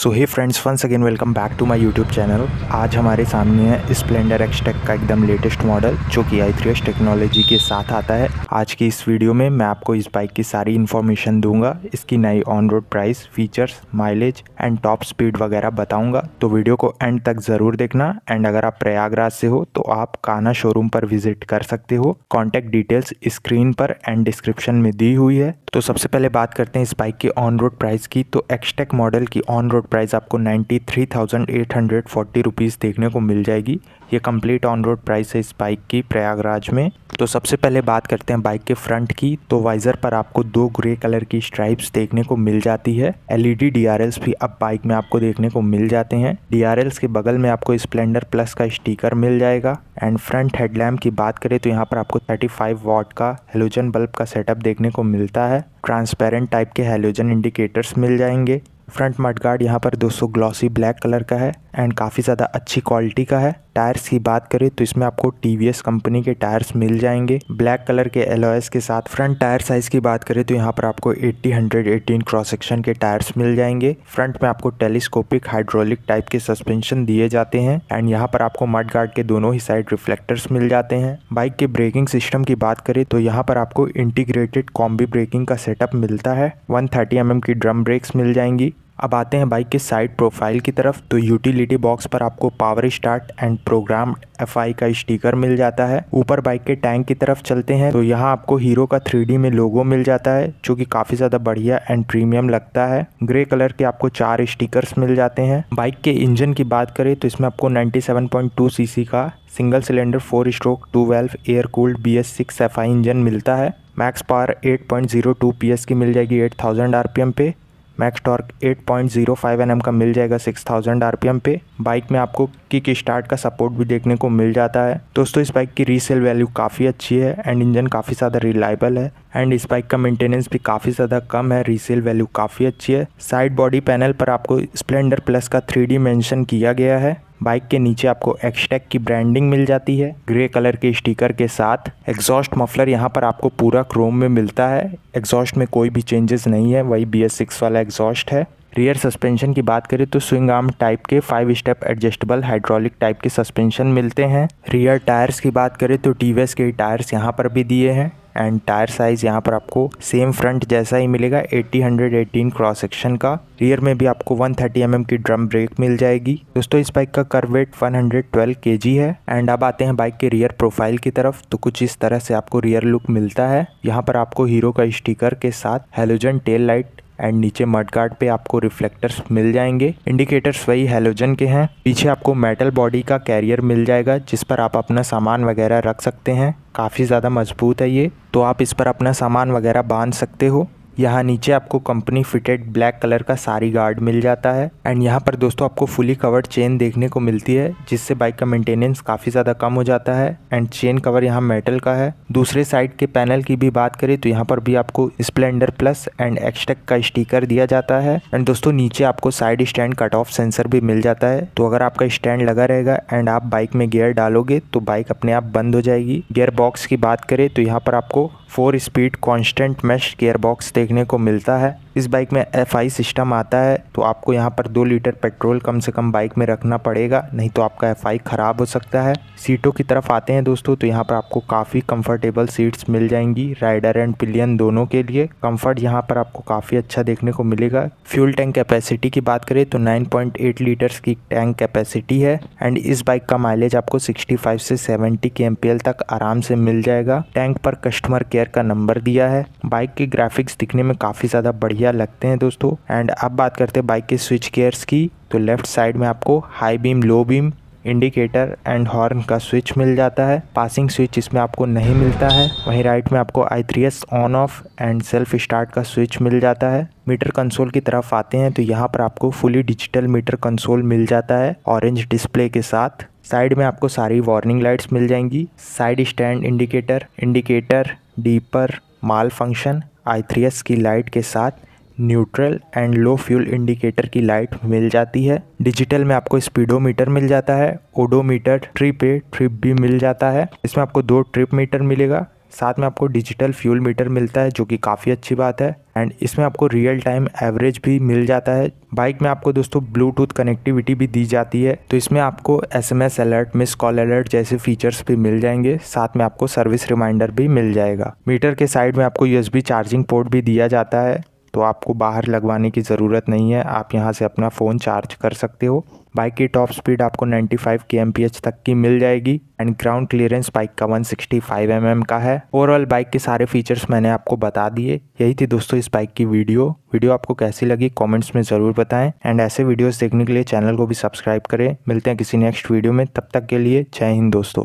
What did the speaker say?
So hey friends once again welcome back to my YouTube channel आज हमारे सामने है स्प्लेंडर एक्स टेक का एकदम लेटेस्ट मॉडल जो कि आई थ्री टेक्नोलॉजी के साथ आता है। आज की इस वीडियो में मैं आपको इस बाइक की सारी इन्फॉर्मेशन दूँगा, इसकी नई on road price features mileage and top speed वगैरह बताऊँगा। तो वीडियो को एंड तक ज़रूर देखना एंड अगर आप प्रयागराज से हो तो आप काना शोरूम पर विज़िट कर सकते हो। कॉन्टैक्ट डिटेल्स स्क्रीन पर एंड डिस्क्रिप्शन में दी हुई है। तो सबसे पहले बात करते हैं इस बाइक की ऑन रोड प्राइस की। तो एक्सटेक मॉडल की ऑन रोड प्राइस आपको ninety three thousand eight hundred forty rupees देखने को मिल जाएगी। ये कंप्लीट ऑन रोड प्राइस है इस बाइक की प्रयागराज में। तो सबसे पहले बात करते हैं बाइक के फ्रंट की। तो वाइज़र पर आपको दो ग्रे कलर की स्ट्राइप्स देखने को मिल जाती है। एलईडी डीआरएल्स भी अब बाइक में आपको देखने को मिल जाते हैं। डीआरएल्स के बगल में आपको स्प्लेंडर प्लस का स्टीकर मिल जाएगा। एंड फ्रंट हेडलैम्प की बात करें तो यहाँ पर आपको 35 वॉट का हेलोजन बल्ब का सेटअप देखने को मिलता है। ट्रांसपेरेंट टाइप के हेलोजन इंडिकेटर्स मिल जाएँगे। फ्रंट मडगार्ड यहाँ पर दोस्तों ग्लॉसी ब्लैक कलर का है एंड काफ़ी ज़्यादा अच्छी क्वालिटी का है। टायर्स की बात करें तो इसमें आपको टी कंपनी के टायर्स मिल जाएँगे। ब्लैक कलर के एलओएस के साथ फ्रंट टायर साइज़ की बात करें तो यहाँ पर आपको 80 118 क्रॉस सेक्शन के टायर्स मिल जाएँगे। फ्रंट में आपको टेलीस्कोपिक हाइड्रोलिक टाइप के सस्पेंशन दिए जाते हैं एंड यहाँ पर आपको मड गार्ड के दोनों ही साइड रिफ्लेक्टर्स मिल जाते हैं। बाइक के ब्रेकिंग सिस्टम की बात करें तो यहाँ पर आपको इंटीग्रेटेड कॉम्बी ब्रेकिंग का सेटअप मिलता है। वन थर्टी mm की ड्रम ब्रेक्स मिल जाएँगी। अब आते हैं बाइक के साइड प्रोफ़ाइल की तरफ़। तो यूटिलिटी बॉक्स पर आपको power start and program F का स्टिकर मिल जाता है। ऊपर बाइक के टैंक की तरफ़ चलते हैं। तो यहाँ आपको हीरो का थ्री में लोगो मिल जाता है, जो कि काफ़ी ज़्यादा बढ़िया एंड प्रीमियम लगता है। ग्रे कलर के आपको चार स्टिकर्स मिल जाते हैं। बाइक के इंजन की बात करें तो इसमें आपको नाइन्टी सीसी का single cylinder four stroke two valve air cooled B S six F engine मिलता है। मैक्स पावर 8.02 पीएस की मिल जाएगी 8000 आरपीएम पे। मैक्स टॉर्क 8.05 एनएम का मिल जाएगा 6000 आरपीएम पे। बाइक में आपको किक स्टार्ट का सपोर्ट भी देखने को मिल जाता है। दोस्तों, इस बाइक की रीसेल वैल्यू काफ़ी अच्छी है एंड इंजन काफ़ी ज़्यादा रिलायबल है एंड इस बाइक का मेंटेनेंस भी काफ़ी ज़्यादा कम है। रीसेल वैल्यू काफ़ी अच्छी है। साइड बॉडी पैनल पर आपको स्प्लेंडर प्लस का थ्री मेंशन किया गया है। बाइक के नीचे आपको एक्सटेक की ब्रांडिंग मिल जाती है। ग्रे कलर के स्टिकर के साथ एग्जॉस्ट मफलर यहाँ पर आपको पूरा क्रोम में मिलता है। एग्जॉस्ट में कोई भी चेंजेस नहीं है, वही बी सिक्स वाला एग्जॉस्ट है। रियर सस्पेंशन की बात करें तो स्विंग आर्म टाइप के five step adjustable hydraulic type के सस्पेंशन मिलते हैं। रियर टायर्स की बात करें तो टीवीएस के टायर्स यहाँ पर भी दिए हैं। एंड टायर साइज़ यहाँ पर आपको सेम फ्रंट जैसा ही मिलेगा 80 118 क्रॉस सेक्शन का। रियर में भी आपको 130 थर्टी mm की ड्रम ब्रेक मिल जाएगी। दोस्तों, इस बाइक का कर वेट 112 kg है एंड अब आते हैं बाइक के रियर प्रोफ़ाइल की तरफ़। तो कुछ इस तरह से आपको रियर लुक मिलता है। यहाँ पर आपको हीरो का स्टीकर के साथ हेलोजन टेल लाइट एंड नीचे मड गार्ड पे आपको रिफ्लेक्टर्स मिल जाएँगे। इंडिकेटर्स वही हेलोजन के हैं। पीछे आपको मेटल बॉडी का कैरियर मिल जाएगा, जिस पर आप अपना सामान वगैरह रख सकते हैं। काफ़ी ज़्यादा मज़बूत है ये। तो आप इस पर अपना सामान वगैरह बाँध सकते हो। यहाँ नीचे आपको कंपनी फिटेड ब्लैक कलर का सारी गार्ड मिल जाता है। एंड यहाँ पर दोस्तों आपको फुली कवर्ड चेन देखने को मिलती है, जिससे बाइक का मेंटेनेंस काफ़ी ज़्यादा कम हो जाता है। एंड चेन कवर यहाँ मेटल का है। दूसरे साइड के पैनल की भी बात करें तो यहाँ पर भी आपको स्प्लेंडर प्लस एंड एक्सटेक का स्टीकर दिया जाता है। एंड दोस्तों नीचे आपको side stand cut off sensor भी मिल जाता है। तो अगर आपका स्टैंड लगा रहेगा एंड आप बाइक में गियर डालोगे तो बाइक अपने आप बंद हो जाएगी। गियर बॉक्स की बात करें तो यहाँ पर आपको four speed constant mesh gear box देखने को मिलता है। इस बाइक में एफआई सिस्टम आता है तो आपको यहाँ पर दो लीटर पेट्रोल कम से कम बाइक में रखना पड़ेगा, नहीं तो आपका एफ़ ख़राब हो सकता है। सीटों की तरफ़ आते हैं दोस्तों तो यहाँ पर आपको काफ़ी कंफर्टेबल सीट्स मिल जाएँगी। राइडर एंड पिलियन दोनों के लिए कंफर्ट यहाँ पर आपको काफ़ी अच्छा देखने को मिलेगा। फ्यूल टैंक कैपेसिटी की बात करें तो 9.8 लीटर्स की टैंक कैपेसिटी है एंड इस बाइक का माइलेज आपको 65 से 70 के तक आराम से मिल जाएगा। टैंक पर कस्टमर केयर का नंबर दिया है। बाइक के ग्राफिक्स दिखने में काफ़ी ज़्यादा बढ़िया लगते हैं दोस्तों। एंड अब बात करते हैं बाइक के स्विच केयर्स की। तो लेफ़्ट साइड में आपको high beam low beam indicator and horn का स्विच मिल जाता है। पासिंग स्विच इसमें आपको नहीं मिलता है। वहीं राइट में आपको I three S on off and self start का स्विच मिल जाता है। मीटर कंसोल की तरफ़ आते हैं तो यहाँ पर आपको फुली डिजिटल मीटर कंसोल मिल जाता है ऑरेंज डिस्प्ले के साथ। साइड में आपको सारी वार्निंग लाइट्स मिल जाएँगी। Side stand indicator indicator dipper malfunction I three S की लाइट के साथ neutral and low fuel indicator की लाइट मिल जाती है। डिजिटल में आपको स्पीडोमीटर मिल जाता है, odometer, trip A trip B मिल जाता है। इसमें आपको दो ट्रिप मीटर मिलेगा साथ में आपको डिजिटल फ्यूल मीटर मिलता है, जो कि काफ़ी अच्छी बात है। एंड इसमें आपको रियल टाइम एवरेज भी मिल जाता है। बाइक में आपको दोस्तों ब्लूटूथ कनेक्टिविटी भी दी जाती है। तो इसमें आपको SMS alert miss call alert जैसे फीचर्स भी मिल जाएँगे। साथ में आपको सर्विस रिमाइंडर भी मिल जाएगा। मीटर के साइड में आपको यूएसबी चार्जिंग पोर्ट भी दिया जाता है। तो आपको बाहर लगवाने की ज़रूरत नहीं है। आप यहाँ से अपना फ़ोन चार्ज कर सकते हो। बाइक की टॉप स्पीड आपको 95 फाइव तक की मिल जाएगी एंड ग्राउंड क्लियरेंस बाइक का 165 सिक्सटी mm का है। ओवरऑल बाइक के सारे फीचर्स मैंने आपको बता दिए। यही थी दोस्तों इस बाइक की वीडियो। वीडियो आपको कैसी लगी कमेंट्स में ज़रूर बताएँ एंड ऐसे वीडियोस देखने के लिए चैनल को भी सब्सक्राइब करें। मिलते हैं किसी नेक्स्ट वीडियो में। तब तक के लिए जय हिंद दोस्तों।